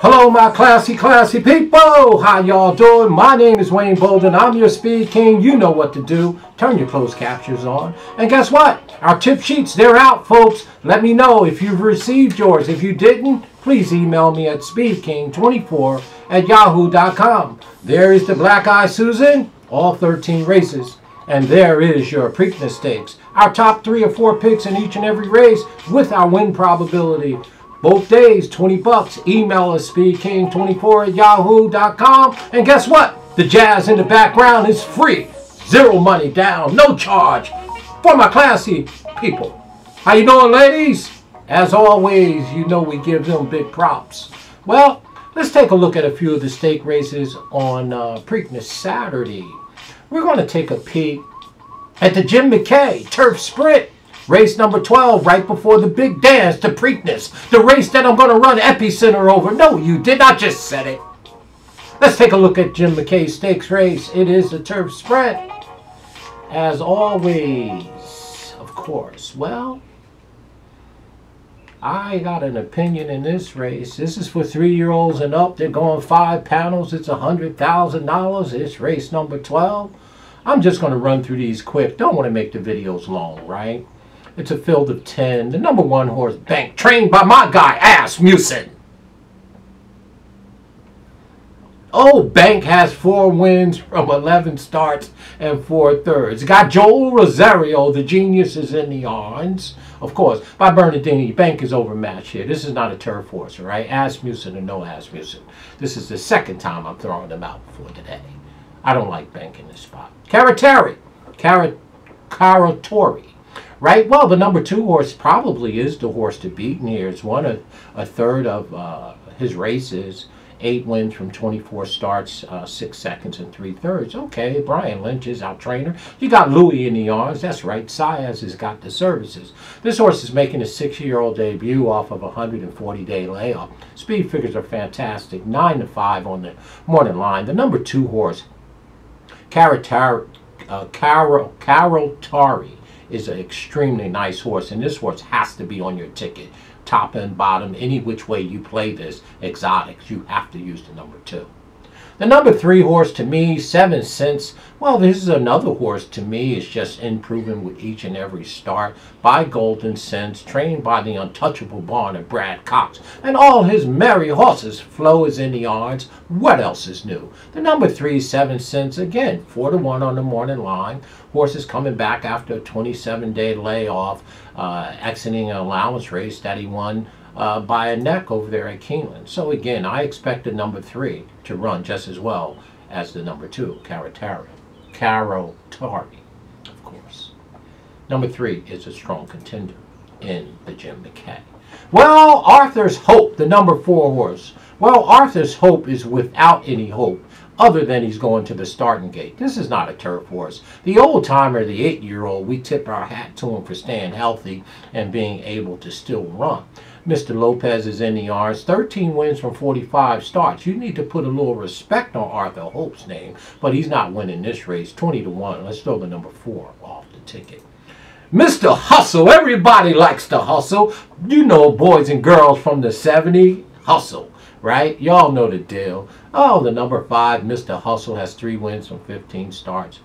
Hello, my classy, classy people. How y'all doing? My name is Wayne Bolden. I'm your Speed King. You know what to do. Turn your closed captures on. And guess what? Our tip sheets, they're out, folks. Let me know if you've received yours. If you didn't, please email me at speedking24 at yahoo.com. There is the Black-Eyed Susan, all 13 races. And there is your Preakness Stakes. Our top three or four picks in each and every race with our win probability. Both days, 20 bucks. Email us speedking24 at yahoo.com. And guess what? The jazz in the background is free. Zero money down, no charge for my classy people. How you doing, ladies? As always, you know we give them big props. Well, let's take a look at a few of the stake races on uh, Preakness Saturday. We're going to take a peek at the Jim McKay Turf Sprint. Race number 12, right before the big dance to Preakness. The race that I'm going to run Epicenter over. No, you did not just said it. Let's take a look at Jim McKay's stakes race. It is the turf sprint. As always, of course. Well, I got an opinion in this race. This is for three-year-olds and up. They're going five panels. It's a $100,000. It's race number 12. I'm just going to run through these quick. Don't want to make the videos long, right? It's a field of 10. The number one horse, Bank, trained by my guy, Asmussen. Oh, Bank has four wins from 11 starts and four thirds. Got Joel Rosario, the genius is in the arms. Of course, by Bernardini, Bank is overmatched here. This is not a turf horse, right? Ass Asmussen or no Ass Asmussen. This is the second time I'm throwing them out for today. I don't like Bank in this spot. Caratari. Carat Caratori right? Well, the number two horse probably is the horse to beat, and here's one a, a third of uh, his races. Eight wins from 24 starts, uh, six seconds and three thirds. Okay, Brian Lynch is our trainer. You got Luis in the arms. That's right. Saez has got the services. This horse is making a six-year-old debut off of a 140-day layoff. Speed figures are fantastic. Nine to five on the morning line. The number two horse, Caratar, uh, Carol, Carol Tari is an extremely nice horse, and this horse has to be on your ticket. Top and bottom, any which way you play this, exotics, you have to use the number two. The number three horse to me, seven cents. Well, this is another horse to me. It's just improving with each and every start by Goldencents, trained by the untouchable barn of Brad Cox. And all his merry horses. Flow is in the yards. What else is new? The number three, seven cents. Again, four to one on the morning line. Horses coming back after a 27-day layoff, uh, exiting an allowance race that he won uh, by a neck over there at Keeneland. So again, I expect the number three to run just as well as the number two, Caratari. Tari, of course. Number three is a strong contender in the Jim McKay. Well, Arthur's Hope, the number four horse. Well, Arthur's Hope is without any hope other than he's going to the starting gate. This is not a turf horse. The old timer, the eight year old, we tip our hat to him for staying healthy and being able to still run. Mr. Lopez is in the yards. 13 wins from 45 starts. You need to put a little respect on Arthur Hope's name, but he's not winning this race. 20 to 1. Let's throw the number 4 off the ticket. Mr. Hustle. Everybody likes to hustle. You know, boys and girls from the 70s, hustle, right? Y'all know the deal. Oh, the number 5, Mr. Hustle, has 3 wins from 15 starts.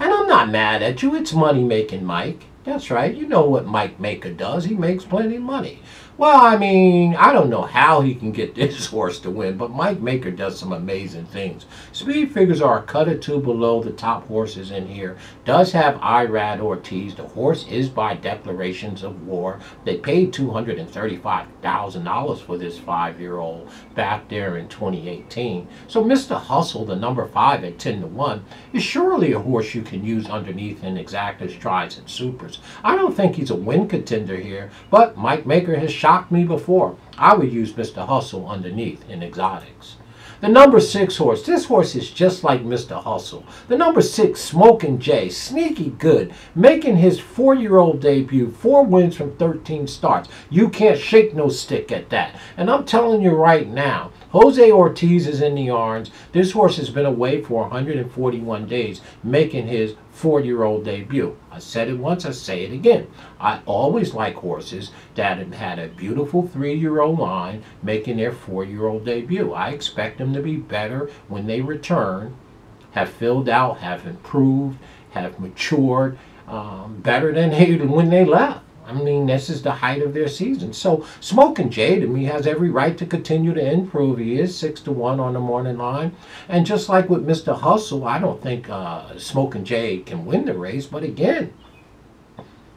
And I'm not mad at you. It's money making, Mike. That's right. You know what Mike Maker does. He makes plenty of money. Well, I mean, I don't know how he can get this horse to win, but Mike Maker does some amazing things. Speed figures are a cut or two below the top horses in here. Does have Irad Ortiz. The horse is by declarations of war. They paid $235,000 for this five-year-old back there in 2018. So Mr. Hustle, the number five at 10 to 1, is surely a horse you can use underneath in exactas, tries, and supers. I don't think he's a win contender here, but Mike Maker has shot shocked me before. I would use Mr. Hustle underneath in exotics. The number six horse. This horse is just like Mr. Hustle. The number six, Smoking Jay, sneaky good, making his four-year-old debut, four wins from 13 starts. You can't shake no stick at that. And I'm telling you right now, Jose Ortiz is in the yards. This horse has been away for 141 days, making his four-year-old debut. I said it once, I say it again. I always like horses that have had a beautiful three-year-old line making their four-year-old debut. I expect them to be better when they return, have filled out, have improved, have matured, um, better than they, when they left. I mean, this is the height of their season. So Smoking Jade, to me has every right to continue to improve. He is six to one on the morning line, and just like with Mr. Hustle, I don't think uh, Smoking Jade can win the race. But again,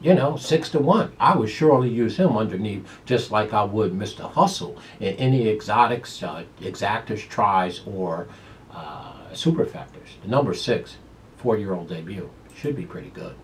you know, six to one. I would surely use him underneath, just like I would Mr. Hustle in any exotics, uh, exactors, tries, or uh, superfectors. The number six, four-year-old debut should be pretty good.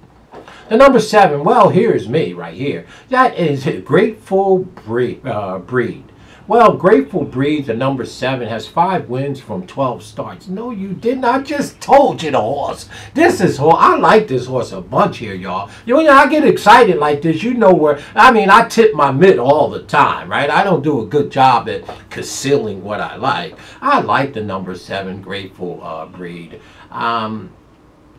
The number seven, well, here's me right here. That is a Grateful Breed. Uh, breed. Well, Grateful Breed, the number seven, has five wins from 12 starts. No, you didn't. I just told you the horse. This is horse. I like this horse a bunch here, y'all. You know, I get excited like this. You know where, I mean, I tip my mitt all the time, right? I don't do a good job at concealing what I like. I like the number seven Grateful uh, Breed. Um,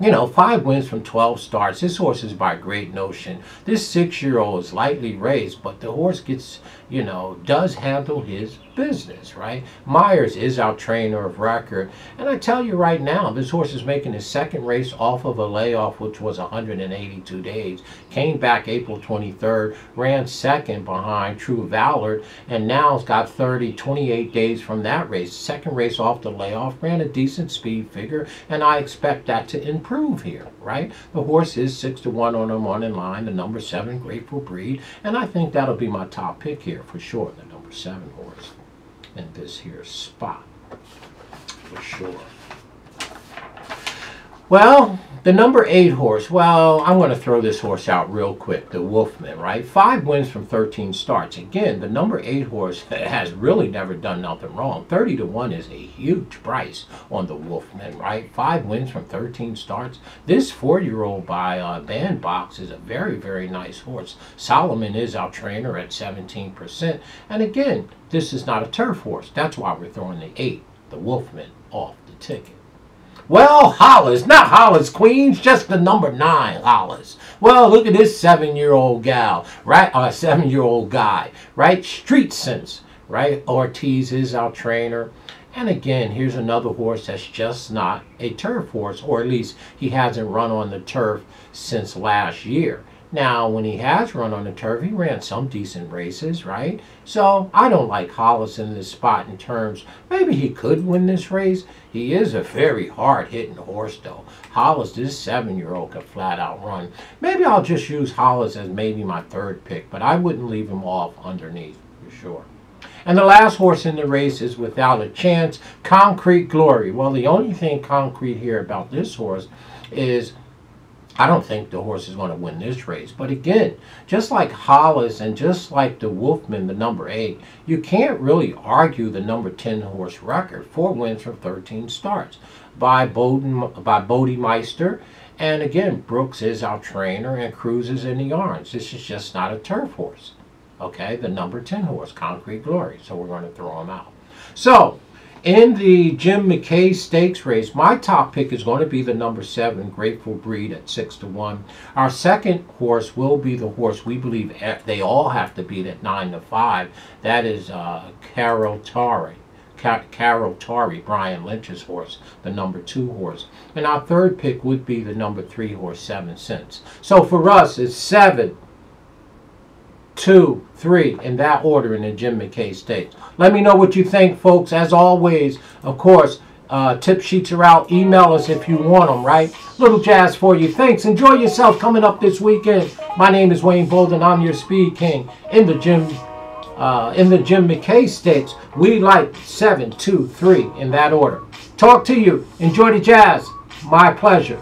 you know, five wins from 12 starts. This horse is by Great Notion. This six-year-old is lightly raised, but the horse gets, you know, does handle his business, right? Myers is our trainer of record. And I tell you right now, this horse is making his second race off of a layoff, which was 182 days. Came back April 23rd, ran second behind True Valor, and now has got 30, 28 days from that race. Second race off the layoff, ran a decent speed figure, and I expect that to improve here, right? The horse is 6 to 1 on the morning line, the number 7 Grateful Breed, and I think that'll be my top pick here for sure, the number 7 horse in this here spot for sure. Well, the number eight horse, well, I'm going to throw this horse out real quick, the Wolfman, right? Five wins from 13 starts. Again, the number eight horse has really never done nothing wrong. 30 to 1 is a huge price on the Wolfman, right? Five wins from 13 starts. This four-year-old by uh, Bandbox is a very, very nice horse. Solomon is our trainer at 17%. And again, this is not a turf horse. That's why we're throwing the eight, the Wolfman, off the ticket. Well, Hollis, not Hollis Queens, just the number nine Hollis. Well, look at this seven-year-old gal, right? A uh, seven-year-old guy, right? Street sense, right? Ortiz is our trainer. And again, here's another horse that's just not a turf horse, or at least he hasn't run on the turf since last year. Now, when he has run on the turf, he ran some decent races, right? So I don't like Hollis in this spot in terms, maybe he could win this race. He is a very hard-hitting horse, though. Hollis, this seven-year-old, could flat out run. Maybe I'll just use Hollis as maybe my third pick, but I wouldn't leave him off underneath for sure. And the last horse in the race is without a chance, Concrete Glory. Well, the only thing concrete here about this horse is I don't think the horse is going to win this race. But again, just like Hollis and just like the Wolfman, the number 8, you can't really argue the number 10 horse record. Four wins from 13 starts by Bowden, by Bodemeister. And again, Brooks is our trainer and Cruz is in the yards. This is just not a turf horse. Okay, the number 10 horse, Concrete Glory. So we're going to throw him out. So, in the Jim McKay Stakes race, my top pick is going to be the number seven, Grateful Breed at six to one. Our second horse will be the horse we believe they all have to beat at nine to five. That is uh, Carol Tari. Carol Tari, Brian Lynch's horse, the number two horse. And our third pick would be the number three horse, Seven Cents. So for us, it's seven, two, three, in that order in the Jim McKay Stakes. Let me know what you think, folks. As always, of course, uh, tip sheets are out. Email us if you want them, right? Little jazz for you. Thanks. Enjoy yourself coming up this weekend. My name is Wayne Bolden. I'm your Speed King in the Jim uh, in the Jim McKay Stakes. We like seven, two, three in that order. Talk to you. Enjoy the jazz. My pleasure.